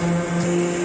Música